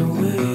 away.